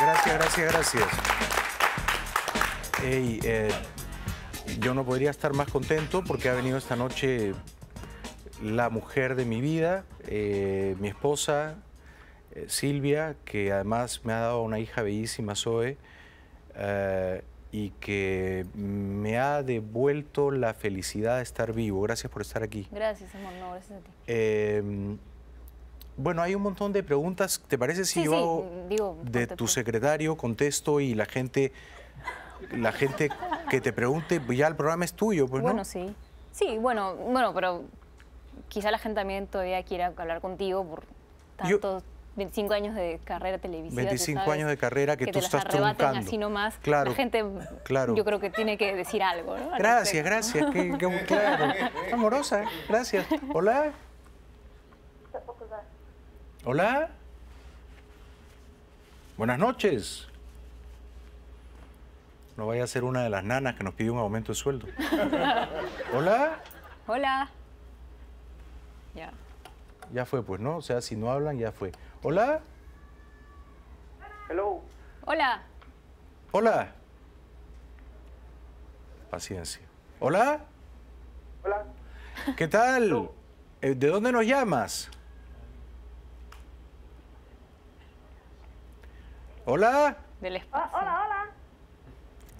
Gracias, gracias, gracias. Ey, eh, yo no podría estar más contento porque ha venido esta noche la mujer de mi vida, eh, mi esposa, eh, Silvia, que además me ha dado una hija bellísima, Zoe, eh, y que me ha devuelto la felicidad de estar vivo. Gracias por estar aquí. Gracias, amor. No, gracias a ti. Bueno, hay un montón de preguntas. ¿Te parece si Sí, yo sí, hago digo, de tu secretario contesto y la gente, la gente que te pregunte, pues ya el programa es tuyo, pues bueno, no? sí. Sí, bueno, bueno, pero quizá la gente también todavía quiera hablar contigo por Yo- tantos 25 años de carrera televisiva. tú 25 sabes, años de carrera que tú te estás truncando. así nomás. Claro, La gente, claro. yo creo que tiene que decir algo, ¿no? Gracias, gracias. Claro. Amorosa, ¿eh? gracias. Hola. Hola. Buenas noches. No vaya a ser una de las nanas que nos pide un aumento de sueldo. Hola. Hola. Ya. Ya fue, pues, ¿no? O sea, si no hablan, ya fue. Hola. Hello. Hola. Hola. Paciencia. Hola. Hola. ¿Qué tal? Eh, ¿De dónde nos llamas? Hola. Del Ah, espacio. hola, hola.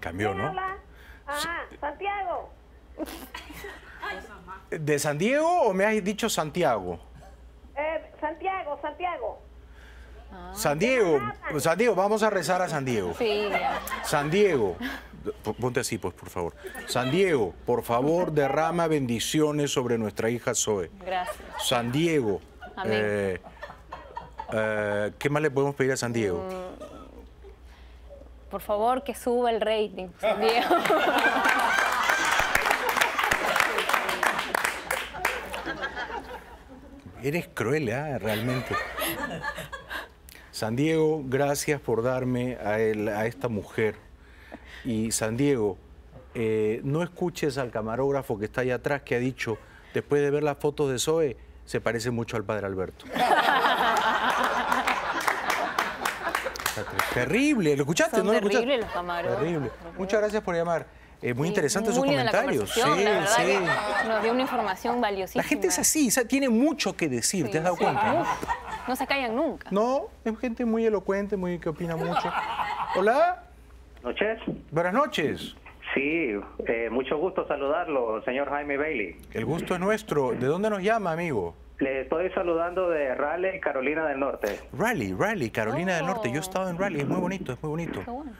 Cambió, ¿Quién ¿no? habla? Ah, Santiago. ¿De San Diego o me has dicho Santiago? Eh, Santiago, Santiago. San Diego. San Diego, vamos a rezar a San Diego. Sí. San Diego. Ponte así, pues, por favor. San Diego, por favor, derrama bendiciones sobre nuestra hija Zoe. Gracias. San Diego. Amén. eh, eh, ¿Qué más le podemos pedir a San Diego? Por favor, que suba el rating. Diego. Eres cruel, ¿ah? realmente. San Diego, gracias por darme a esta mujer. Y San Diego, eh, no escuches al camarógrafo que está allá atrás que ha dicho, después de ver las fotos de Zoe, se parece mucho al padre Alberto. Terrible, ¿lo escuchaste? Son ¿No lo escuchaste? los camarógrafos. Terrible. Muchas gracias por llamar. Eh, muy Sí, interesantes sus comentarios. conversación, la verdad sí. que Nos dio una información valiosísima. La gente es así, sa- tiene mucho que decir, ¿te has dado Sí, cuenta? uf, no se callan nunca. No, es gente muy elocuente, muy que opina mucho. Hola, Noches. buenas noches. Sí, eh, mucho gusto saludarlo, señor Jaime Bailey. El gusto es nuestro. ¿De dónde nos llama, amigo? Le estoy saludando de Raleigh, Carolina del Norte. Raleigh, Raleigh, Carolina del Norte. Yo he Oh. estado en Raleigh, es muy bonito, es muy bonito. Qué bueno.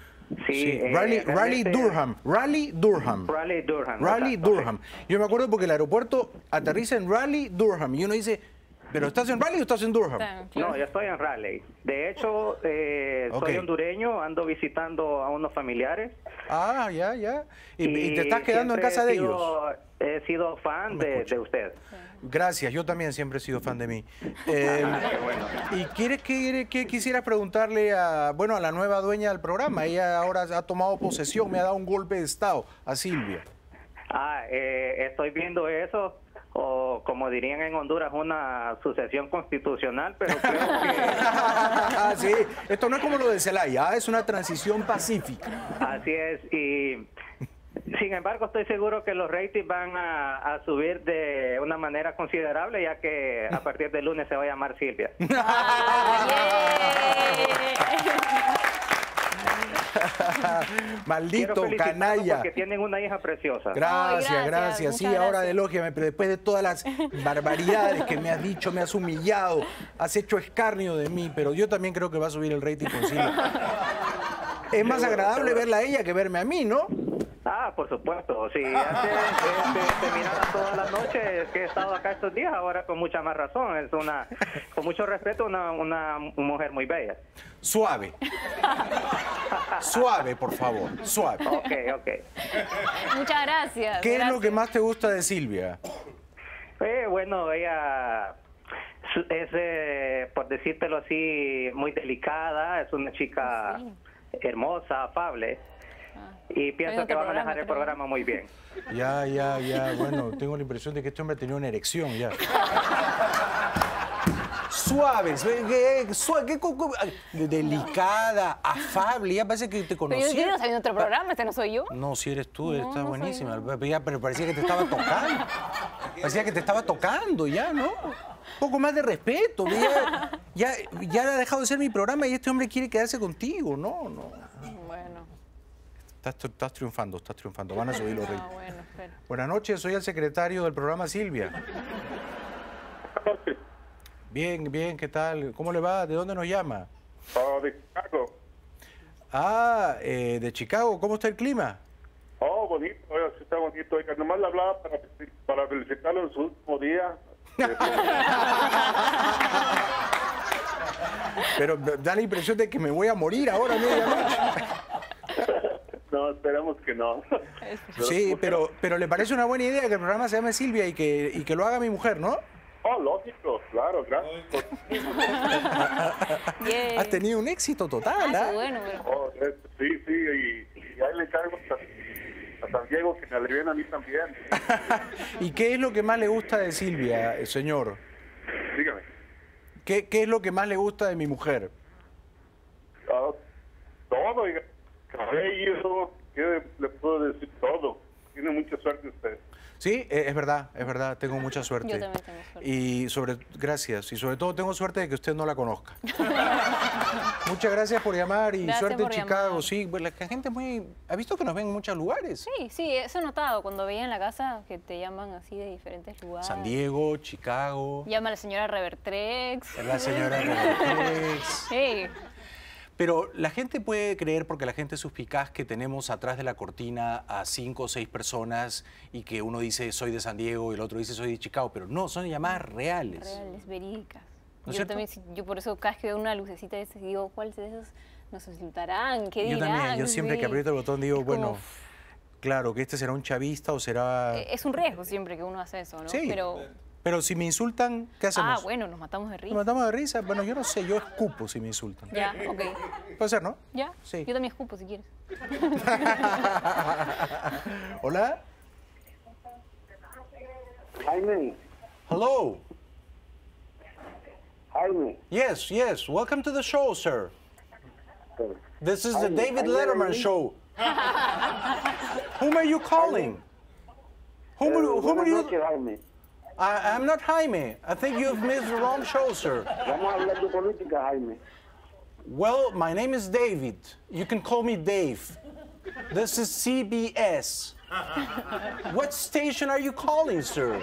Sí, Sí, eh, Raleigh, Raleigh Durham, Raleigh Durham. Raleigh Durham. Raleigh. Durham. Yo me acuerdo porque el aeropuerto aterriza en Raleigh Durham y uno dice, ¿pero estás en Raleigh o estás en Durham? No, yo estoy en Raleigh. De hecho, eh, soy hondureño, ando visitando a unos familiares. Ah, ya, ya. ¿Y, y te estás quedando en casa he de sido- ellos? He sido fan de, usted. Gracias, yo también siempre he sido fan de mí. Eh, Qué bueno. ¿Y quieres que, que quisiera preguntarle a, bueno, a la nueva dueña del programa? Ella ahora ha tomado posesión, me ha dado un golpe de estado a Silvia. Ah, eh, estoy viendo eso, o como dirían en Honduras, una sucesión constitucional, pero creo que sí, esto no es como lo de Celaya, ¿ah? es una transición pacífica. así es. Y sin embargo, estoy seguro que los ratings van a, a subir de una manera considerable, ya que a partir del lunes se va a llamar Silvia. Maldito canalla. porque tienen una hija preciosa. Gracias, Ay, gracias, gracias. Sí, ahora elógiame, pero después de todas las barbaridades que me has dicho, me has humillado, has hecho escarnio de mí, pero yo también creo que va a subir el rating con Silvia. Es más agradable verla a ella que verme a mí, ¿no? Ah, por supuesto. Si antes este, te miraba todas las noches que he estado acá estos días, ahora con mucha más razón. Es una, con mucho respeto, una, una mujer muy bella. Suave. Suave, por favor, suave. Ok, ok. Muchas gracias. ¿Qué es lo que más te gusta de Silvia? Eh, bueno, ella es, eh, por decírtelo así, muy delicada. Es una chica Sí. hermosa, afable. Y pienso que va a manejar el programa muy bien. Ya, ya, ya. Bueno, tengo la impresión de que este hombre tenía una erección ya. suave, qué, suave, qué co- delicada, afable, ya parece que te Pero yo estoy haciendo otro programa, este no soy yo. No, si eres tú, No, estás no soy buenísima. Ya, Pero parecía que te estaba tocando. Parecía que te estaba tocando ya, ¿no? Un poco más de respeto. Ya, ya, ya ha dejado de ser mi programa y este hombre quiere quedarse contigo. No, no. Estás, tri- estás triunfando, estás triunfando. Van a subir los ah, ritmos. bueno. Buenas noches, soy el secretario del programa Silvia. Bien, bien, ¿qué tal? ¿Cómo le va? ¿De dónde nos llama? Oh, de Chicago. Ah, eh, de Chicago. ¿Cómo está el clima? Oh, bonito, oiga, sí está bonito. Oiga, nomás le hablaba para, para felicitarlo en su último día. Pero da la impresión de que me voy a morir ahora a medianoche. No, esperamos que no. Sí, pero, pero le parece una buena idea que el programa se llame Silvia y que, y que lo haga mi mujer, ¿no? Oh, lógico, claro, gracias. Bien. Has tenido un éxito total, Ah, ¿ah? bueno. Oh, eh, sí, sí, y, y ahí le encargo a, a San Diego que me alivien a mí también. ¿Y qué es lo que más le gusta de Silvia, señor? Dígame. ¿Qué, qué es lo que más le gusta de mi mujer? Ah, todo, oiga. Cabello, ¿qué le puedo decir? Todo. Tiene mucha suerte usted. Sí, eh, es verdad, es verdad, tengo mucha suerte. Yo también tengo suerte. Y sobre, gracias, y sobre todo tengo suerte de que usted no la conozca. Muchas gracias por llamar y Gracias suerte en Chicago. llamar. Sí, pues la gente muy... ¿Ha visto que nos ven en muchos lugares? Sí, sí, eso he notado cuando veía en la casa que te llaman así de diferentes lugares. San Diego, Chicago, Llama a la señora Revertrex. la señora Revertex. Sí, Pero la gente puede creer, porque la gente es suspicaz, que tenemos atrás de la cortina a cinco o seis personas y que uno dice soy de San Diego y el otro dice soy de Chicago, pero no, son llamadas reales. reales, verídicas. ¿No es yo cierto? también, yo por eso cada vez que veo una lucecita de esas digo, ¿cuáles de esos nos insultarán? ¿Qué Yo dirán? también, yo siempre Sí. que aprieto el botón digo, como, bueno, claro, que este será un chavista o será... eh, Es un riesgo siempre que uno hace eso, ¿no? sí, Pero, pero si me insultan, ¿qué hacemos? ah, bueno, nos matamos de ¿Nos risa. matamos de risa? Bueno, yo no sé, yo escupo si me insultan. Ya, ok. Puede ser, ¿no? Ya, Sí. yo también escupo si quieres. Hola. Jaime, Hello. Jaime. Yes, yes. Welcome to the show, sir. This is the David Jaime Letterman show. Whom are you calling? Whom, Eh, are- whom are buenas you? Noches, Jaime. I, I'm not Jaime. I think you've missed the wrong show, sir. Vamos a hablar de política, Jaime. Well, my name is David. You can call me Dave. This is CBS. What station are you calling, sir?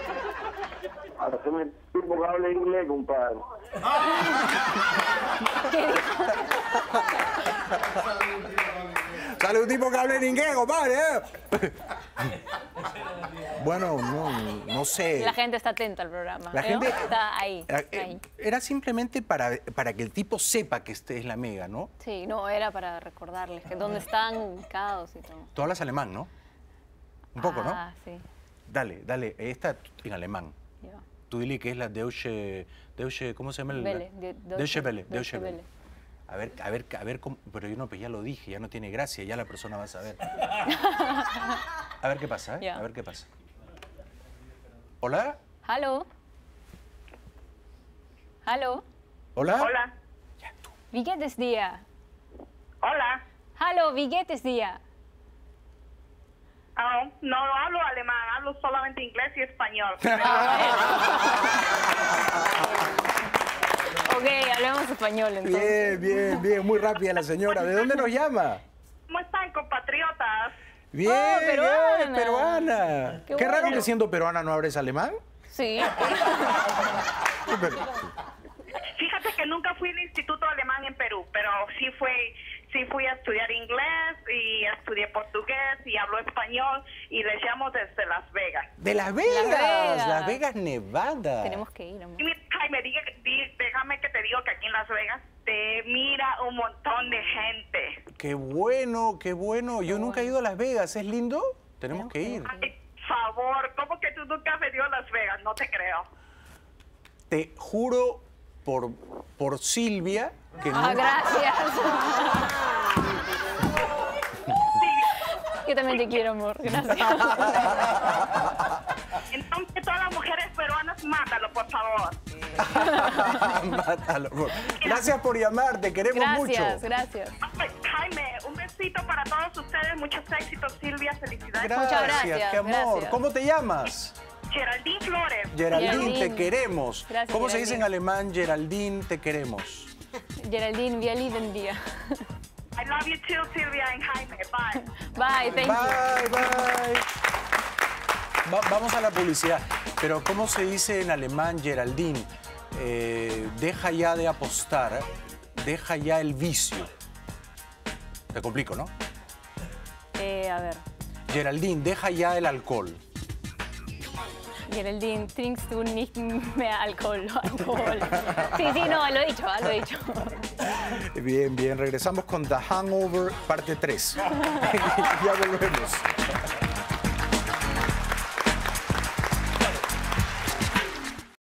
Sale un tipo que habla en inglés, compadre. ¿eh? bueno, no, no sé. La gente está atenta al programa. La ¿no? gente está ahí. Era, eh, ahí. era simplemente para, para que el tipo sepa que este es la mega, ¿no? Sí, no, era para recordarles que dónde están ubicados y todo. Tú hablas alemán, ¿no? Un poco, Ah, sí. ¿no? Dale, dale. Esta en alemán. Ya. Tú dile que es la Deutsche, Deutsche ¿cómo se llama? el- Welle, de- Deutsche- Deutsche Welle, Deutsche Deutsche Welle. A ver, a ver, a ver, cómo- pero yo no, pues ya lo dije, ya no tiene gracia, ya la persona va a saber. A ver qué pasa, ¿eh? A ver qué pasa. ¿Hola? Hallo? Hallo? ¿Hola? Hola, Wie geht es dir? hola. Hallo, wie geht es dir? Ah, no hablo alemán, hablo solamente inglés y español. Ok, hablemos español entonces. Bien, bien, bien, muy rápida la señora. ¿De dónde nos llama? ¿Cómo están, compatriotas? Bien, Oh, peruana. bien, peruana. Qué, Qué raro bueno. que siendo peruana no hables alemán. Sí. Fíjate que nunca fui al instituto alemán en Perú, pero sí fui, sí fui a estudiar inglés y estudié portugués y hablo español y les llamo desde Las Vegas. De Las Vegas, Vegas. Las Vegas, Nevada. Tenemos que ir, amor. Y mira, Jaime, diga- di- déjame que te digo que aquí en Las Vegas te mira un montón de gente. Qué bueno, qué bueno. Yo nunca he ido a Las Vegas. ¿Es lindo? Tenemos que ir. Ay, favor, ¿cómo que tú nunca has venido a Las Vegas? No te creo. Te juro por, por Silvia que Ah, no. gracias. Yo también te quiero, amor. Gracias. Entonces todas las mátalo, por favor. Mátalo. Gracias por llamar, te queremos mucho. Gracias, gracias. Jaime, un besito para todos ustedes, muchos éxitos, Silvia, felicidades. Gracias, gracias, qué amor. gracias. ¿Cómo te llamas? Geraldine Flores. Geraldine, Geraldine. te queremos. Gracias, ¿Cómo se dice en alemán? Geraldine, te queremos. Geraldine, wir lieben dir. I love you too, Silvia and Jaime. Bye. Bye, thank you. Bye, bye. Va- vamos a la publicidad. Pero ¿cómo se dice en alemán, Geraldine? Eh, deja ya de apostar, deja ya el vicio. Te complico, ¿no? Eh, a ver, Geraldine, deja ya el alcohol. Geraldine, trinkst du nicht mehr Alcohol? Alcohol. Sí, sí, no, lo he dicho, lo he dicho. Bien, bien, regresamos con The Hangover parte 3. ya volvemos.